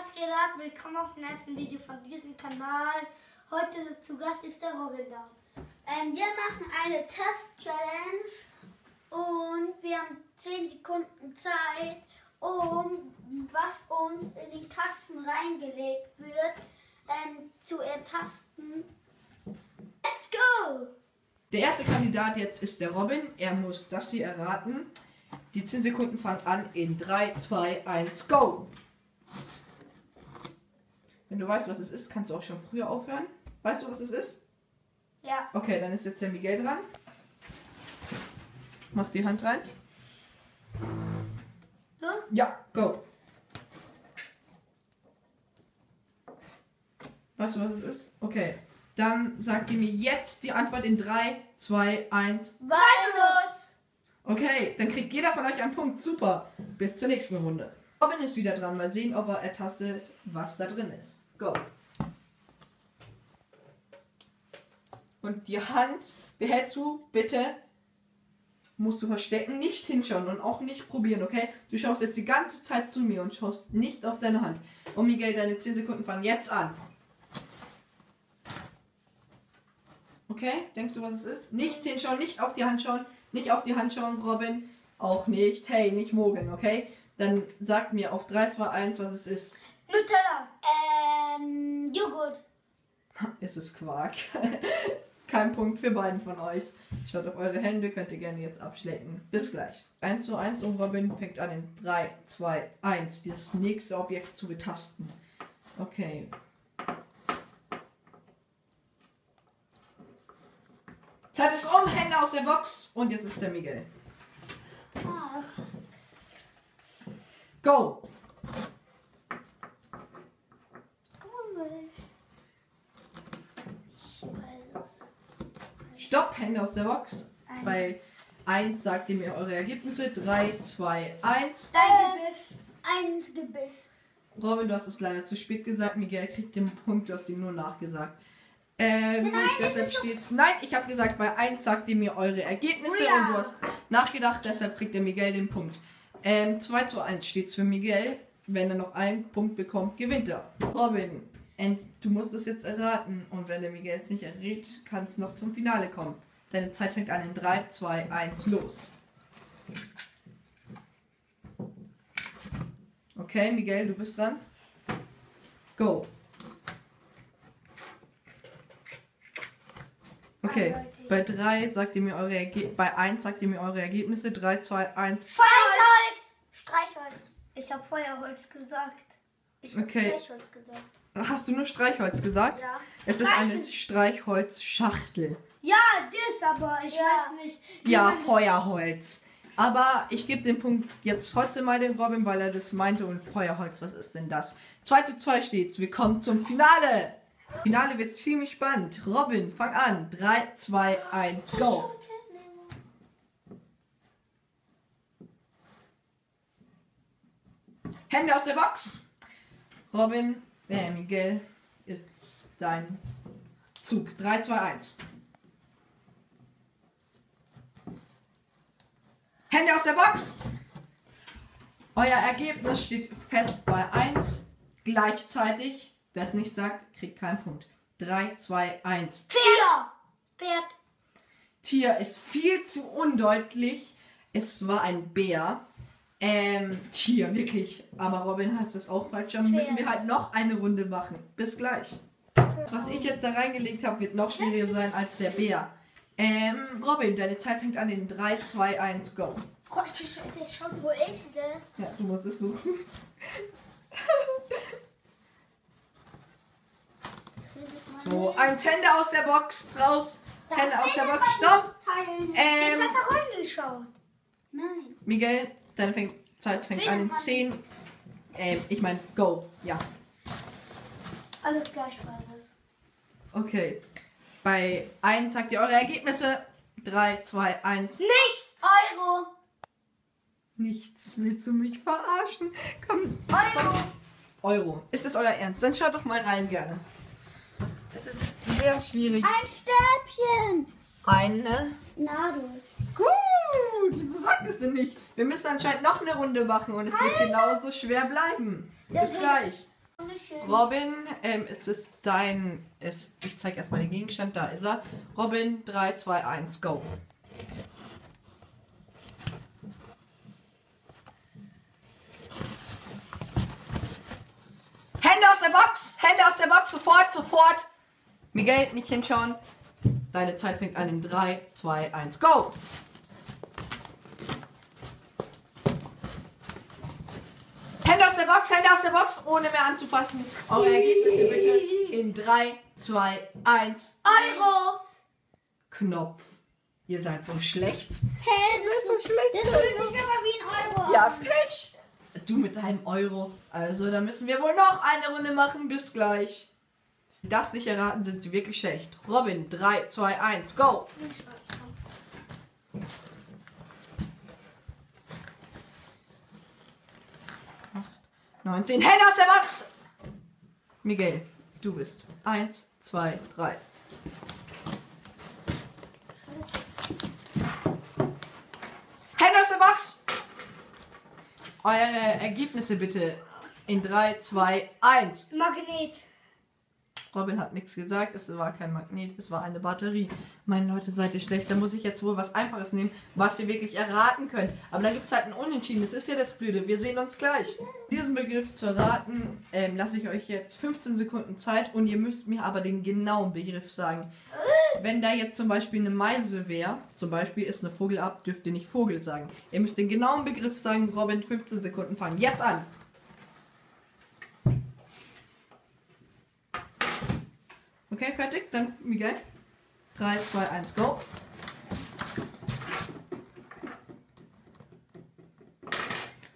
was geht ab? Willkommen auf dem nächsten Video von diesem Kanal. Heute zu Gast ist der Robin da. Ähm, wir machen eine Test-Challenge und wir haben 10 Sekunden Zeit, um was uns in die Tasten reingelegt wird, ähm, zu ertasten. Let's go! Der erste Kandidat jetzt ist der Robin. Er muss das hier erraten. Die 10 Sekunden fangen an in 3, 2, 1, go! Wenn du weißt, was es ist, kannst du auch schon früher aufhören. Weißt du, was es ist? Ja. Okay, dann ist jetzt der Miguel dran. Mach die Hand rein. Los? Ja, go! Weißt du, was es ist? Okay. Dann sagt ihr mir jetzt die Antwort in 3, 2, 1. Walnuss! Okay, dann kriegt jeder von euch einen Punkt. Super. Bis zur nächsten Runde. Robin ist wieder dran. Mal sehen, ob er ertastet, was da drin ist. Go. Und die Hand behältst du bitte. Musst du verstecken, nicht hinschauen und auch nicht probieren, okay? Du schaust jetzt die ganze Zeit zu mir und schaust nicht auf deine Hand. Und Miguel, deine 10 Sekunden fangen jetzt an. Okay, denkst du, was es ist? Nicht hinschauen, nicht auf die Hand schauen, nicht auf die Hand schauen, Robin. Auch nicht. Hey, nicht mogeln, okay? Dann sagt mir auf 3, 2, 1, was es ist. Nutella. Ähm, Joghurt. Es ist Quark. Kein Punkt für beiden von euch. Schaut auf eure Hände, könnt ihr gerne jetzt abschlecken. Bis gleich. 1 zu 1 und Robin fängt an in 3, 2, 1 das nächste Objekt zu betasten. Okay. Zeit ist um, Hände aus der Box und jetzt ist der Miguel. Ah, Go! komisch. Ich weiß es. Stopp, Hände aus der Box. Bei 1 sagt ihr mir eure Ergebnisse. 3, 2, 1. Dein Gebiss. Ein Gebiss. Robin, du hast es leider zu spät gesagt. Miguel kriegt den Punkt, du hast ihm nur nachgesagt. Ähm, deshalb steht's. Nein, ich habe gesagt, bei 1 sagt ihr mir eure Ergebnisse Oh ja. und du hast nachgedacht, deshalb kriegt der Miguel den Punkt. Ähm, 2 zu 1 steht's für Miguel. Wenn er noch einen Punkt bekommt, gewinnt er. Robin, and, du musst es jetzt erraten. Und wenn der Miguel es nicht errät, kann es noch zum Finale kommen. Deine Zeit fängt an in 3, 2, 1, los. Okay, Miguel, du bist dran. Go. Okay, bei 3 sagt ihr mir eure Ergebnisse. Bei 1 sagt ihr mir eure Ergebnisse. 3, 2, 1. Streichholz! Streichholz. Ich habe Feuerholz gesagt. Ich hab Okay. Streichholz gesagt. Hast du nur Streichholz gesagt? Ja. Es ist eine Streichholzschachtel. Ja, das, aber ich Ja. weiß nicht. Ja, Feuerholz. Aber ich gebe den Punkt jetzt trotzdem mal dem Robin, weil er das meinte. Und Feuerholz, was ist denn das? 2 zu 2 steht's. Wir kommen zum Finale. Finale wird ziemlich spannend. Robin, fang an. 3, 2, 1, go. Hände aus der Box. Robin, Miguel, ist dein Zug. 3, 2, 1. Hände aus der Box. Euer Ergebnis steht fest bei 1. Gleichzeitig, wer es nicht sagt, kriegt keinen Punkt. 3, 2, 1. Pferd. Pferd. Tier ist viel zu undeutlich. Es war ein Bär. Ähm, Tier, wirklich. Aber Robin heißt das auch falsch. Dann müssen wir halt noch eine Runde machen. Bis gleich. Das, was ich jetzt da reingelegt habe, wird noch schwieriger sein als der Bär. Ähm, Robin, deine Zeit fängt an in 3, 2, 1, go. Gott, das ist schon. Wo ist das? Ja, du musst es suchen. So, eins Hände aus der Box, raus. Hände aus der Box, stopp. Ähm, Jetzt hat er reingeschaut. Nein. Miguel, deine fängt, Zeit fängt an in 10. Ähm, ich meine, go. Ja, Alles gleichfalls. okay. Bei 1 sagt ihr eure Ergebnisse. 3, 2, 1. Nichts! Euro. Nichts. Willst du mich verarschen? Komm. Euro. Euro. Ist das euer Ernst? Dann schaut doch mal rein gerne. Es ist sehr schwierig. Ein Stäbchen. Eine. Nadel. Gut. Wieso sagt es denn nicht? Wir müssen anscheinend noch eine Runde machen und es wird genauso schwer bleiben. Bis gleich. Robin, ähm, es ist dein. Es, ich zeige erstmal den Gegenstand, da ist er. Robin, 3, 2, 1, go. Hände aus der Box! Hände aus der Box! Sofort, sofort! Miguel, nicht hinschauen. Deine Zeit fängt an in 3, 2, 1, go! Hände aus der Box, Hände aus der Box, ohne mehr anzufassen. Eure Ergebnisse bitte in 3, 2, 1. Euro. Knopf. Ihr seid so schlecht. Hä, das, so schlecht. das fühlt sich aber wie ein Euro. Ja, Pech. Du mit deinem Euro. Also, da müssen wir wohl noch eine Runde machen. Bis gleich. Das nicht erraten, sind sie wirklich schlecht. Robin, 3, 2, 1, go. 19. Hände aus der Box! Miguel, du bist. 1, 2, 3. Hände aus der Box! Eure Ergebnisse bitte. In 3, 2, 1. Magnet. Robin hat nichts gesagt, es war kein Magnet, es war eine Batterie. Meine Leute, seid ihr schlecht, da muss ich jetzt wohl was Einfaches nehmen, was ihr wirklich erraten könnt. Aber dann gibt es halt ein Unentschieden, das ist ja das Blöde, wir sehen uns gleich. Diesen Begriff zu erraten, ähm, lasse ich euch jetzt 15 Sekunden Zeit und ihr müsst mir aber den genauen Begriff sagen. Wenn da jetzt zum Beispiel eine Meise wäre, zum Beispiel ist eine Vogel ab, dürft ihr nicht Vogel sagen. Ihr müsst den genauen Begriff sagen, Robin, 15 Sekunden fangen jetzt an. Okay, fertig? Dann Miguel. 3, 2, 1, go.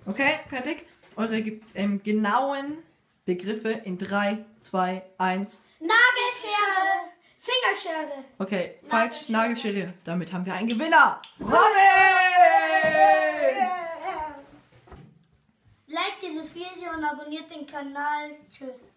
Okay, fertig? Eure ähm, genauen Begriffe in 3, 2, 1. Nagelschere. Fingerschere. Okay, falsch. Nagelschere. Damit haben wir einen Gewinner. Robin! Like dieses Video und abonniert den Kanal. Tschüss.